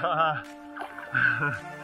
哈哈。